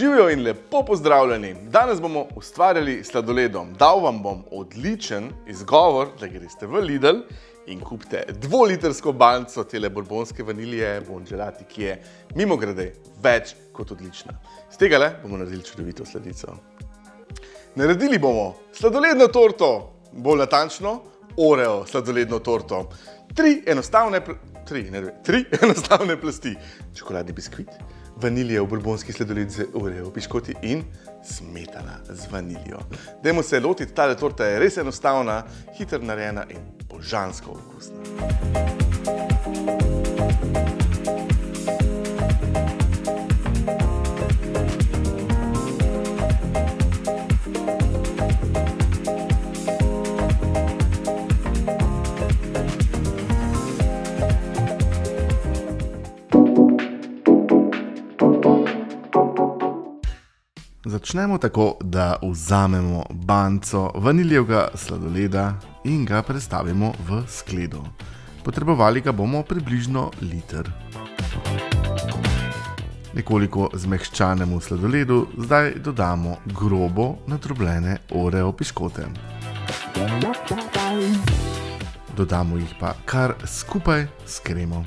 Živijo in lepo pozdravljeni. Danes bomo ustvarjali sladoledom. Dal vam bom odličen izgovor, da greste v Lidl in kupite dvolitrsko banco tele borbonske vanilije Bongelati, ki je mimo grede več kot odlična. Z tega le bomo naredili čudovito sladico. Naredili bomo sladoledno torto, bolj natančno Oreo sladoledno torto. Tri enostavne, tri, ne dve, tri enostavne plasti. Čokoladni biskvit, vanilije v borbonski sladoled z Oreo piškoti in smetana z vanilijo. Dajmo se lotiti, tale torta je res enostavna, hitro narejena in božansko okusna. Začnemo tako, da vzamemo banco vaniljevega sladoleda in ga prestavimo v skledo. Potrebovali ga bomo približno liter. Nekoliko zmehčanemu sladoledu zdaj dodamo grobo nadrobljene oreo piškote. Dodamo jih pa kar skupaj s kremo.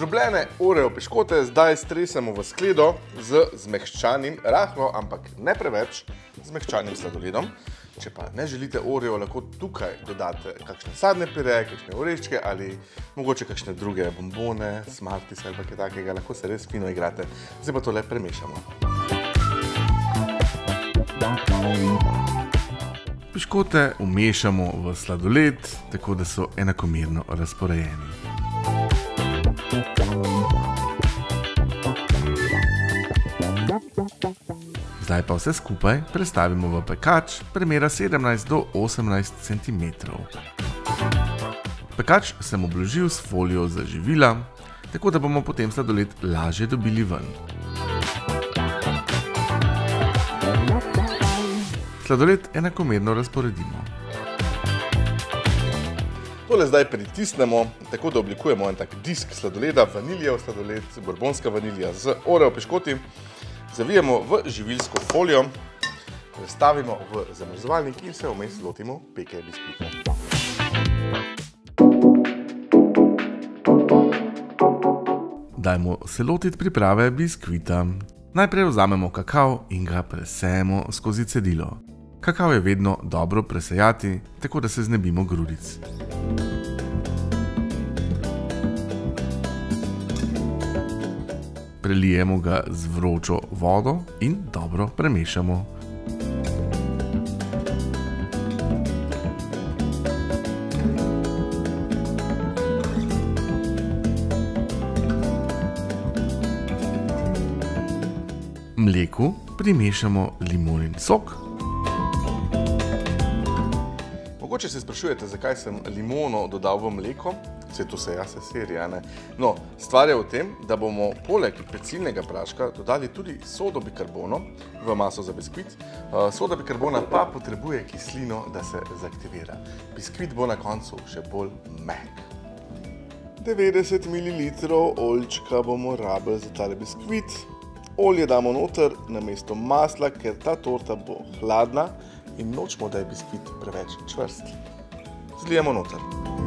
Zdrobljene oreo piškote zdaj stresemo v skledo z zmehčanim, rahlo, ampak ne preveč, zmehčanim sladoledom. Če pa ne želite oreo, lahko tukaj dodate kakšne sadne pire, kakšne oreščke ali mogoče kakšne druge bombone, smarties ali kaj takega, lahko se res fino igrate. Zdaj pa to le premešamo. Piškote umešamo v sladoled, tako da so enakomerno razporejeni. Zdaj pa vse skupaj prestavimo v pekač, premera 17 do 18 cm. Pekač sem obložil s folijo za živila, tako da bomo potem sladoled lažje dobili ven. Sladoled enakomerno razporedimo. Tole zdaj pritisnemo, tako da oblikujemo en tak disk sladoleda, vaniljev sladoled, borbonska vanilija z oreo piškoti. Zavijemo v živilsko folijo, prestavimo v zamrzovalnik in se vmes lotimo peke biskvita. Dajmo se lotiti priprave biskvita. Najprej vzamemo kakav in ga presejemo skozi cedilo. Kakav je vedno dobro presejati, tako da se znebimo grudic. Prelijemo ga z vročo vodo in dobro premešamo. Mleku primešamo limonin sok. Mogoče se sprašujete, zakaj sem limono dodal v mleko, vse to se jaz serija. Ne? No, stvar je v tem, da bomo poleg pecilnega praška dodali tudi sodo bikarbono v maso za biskvit. Soda bikarbona pa potrebuje kislino, da se zaaktivira. Biskvit bo na koncu še bolj mehk. 90 ml oljčka bomo rabili za tale biskvit. Olje damo noter na mesto masla, ker ta torta bo hladna in nočemo, da je biskvit preveč čvrst. Zlijemo noter.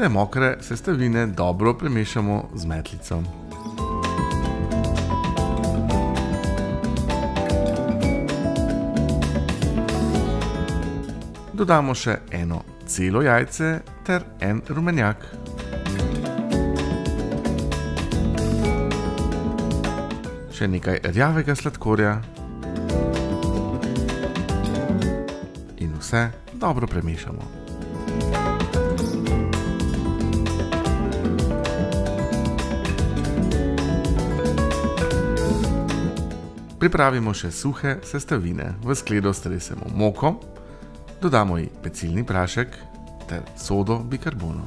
Vse mokre sestavine dobro premešamo z metlico. Dodamo še eno celo jajce ter en rumenjak. Še nekaj rjavega sladkorja in vse dobro premešamo. Pripravimo še suhe sestavine. V skledo stresemo moko, dodamo ji pecilni prašek ter sodo bikarbono.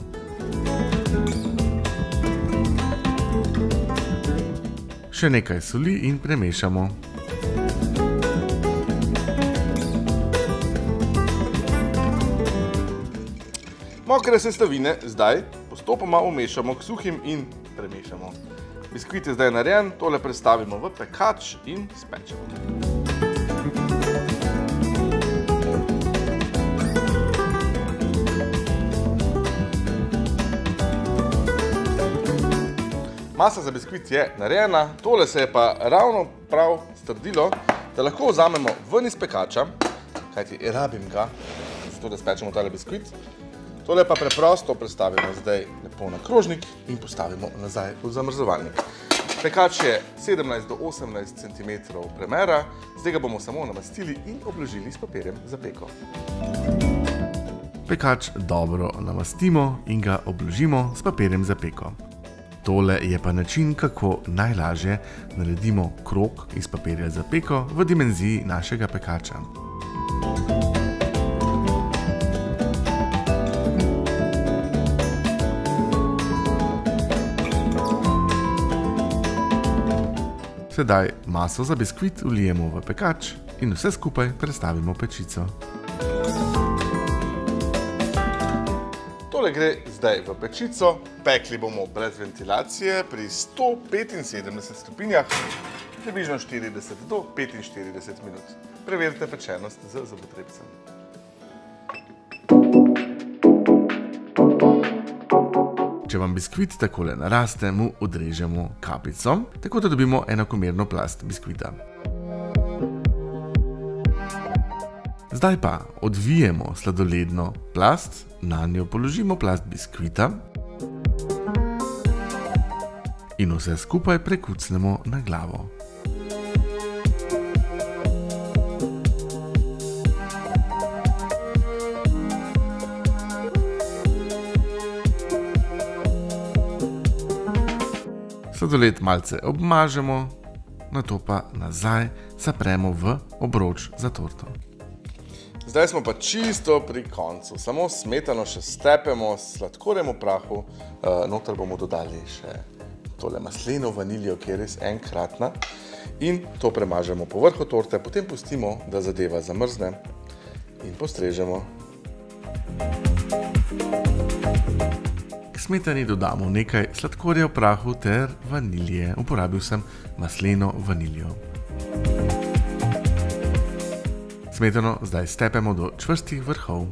Še nekaj soli in premešamo. Mokre sestavine zdaj postopoma umešamo k suhim in premešamo. Biskvit je zdaj narejen, tole prestavimo v pekač in spečemo. Masa za biskvit je narejena, tole se je pa ravno prav strdilo, da lahko vzamemo ven iz pekača, kajti rabim ga, zato da spečemo tale biskvit. Tole pa preprosto prestavimo zdaj na krožnik in postavimo nazaj v zamrzovalnik. Pekač je 17 do 18 cm premera, zdaj ga bomo samo namastili in obložili s papirjem za peko. Pekač dobro namastimo in ga obložimo s papirjem za peko. Tole je pa način, kako najlažje naredimo krok iz papirja za peko v dimenziji našega pekača. Sedaj maso za biskvit vlijemo v pekač in vse skupaj prestavimo v pečico. Tole gre zdaj v pečico, pekli bomo brez ventilacije pri 175 stopinjah, približno 40 do 45 minut. Preverite pečenost z zobotrebcem. Če vam biskvit takole naraste, mu odrežemo kapico, tako da dobimo enakomerno plast biskvita. Zdaj pa odvijemo sladoledno plast, na njo položimo plast biskvita in vse skupaj prekucnemo na glavo. Sladoled malce obmažemo, na to pa nazaj zapremo v obroč za torto. Zdaj smo pa čisto pri koncu, samo smetano še stepemo s sladkorjem v prahu, noter bomo dodali še tole masleno vaniljo, ki je res enkratna in to premažemo po vrhu torte, potem pustimo, da zadeva zamrzne in postrežemo. Smetani dodamo nekaj sladkorja v prahu ter vanilje, uporabil sem masleno vaniljo. Smetano zdaj stepemo do čvrstih vrhov.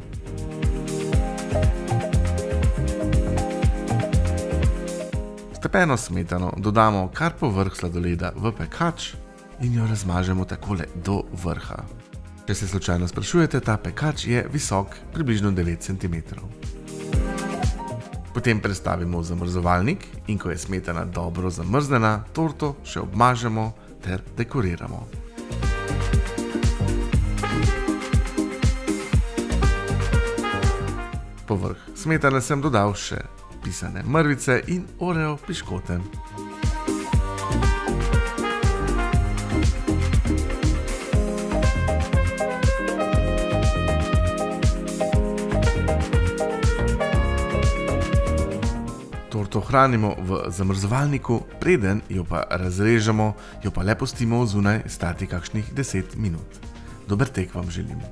Stepeno smetano dodamo kar po vrh sladoleda v pekač in jo razmažemo takole do vrha. Če se slučajno sprašujete, ta pekač je visok približno 9 centimetrov. Potem prestavimo v zamrzovalnik in ko je smetana dobro zamrznjena, torto še obmažemo ter dekoriramo. Povrh smetane sem dodal še pisane mrvice in oreo piškote. Torto hranimo v zamrzovalniku, preden jo pa razrežemo, jo pa le pustimo zunaj stati kakšnih 10 minut. Dober tek vam želim.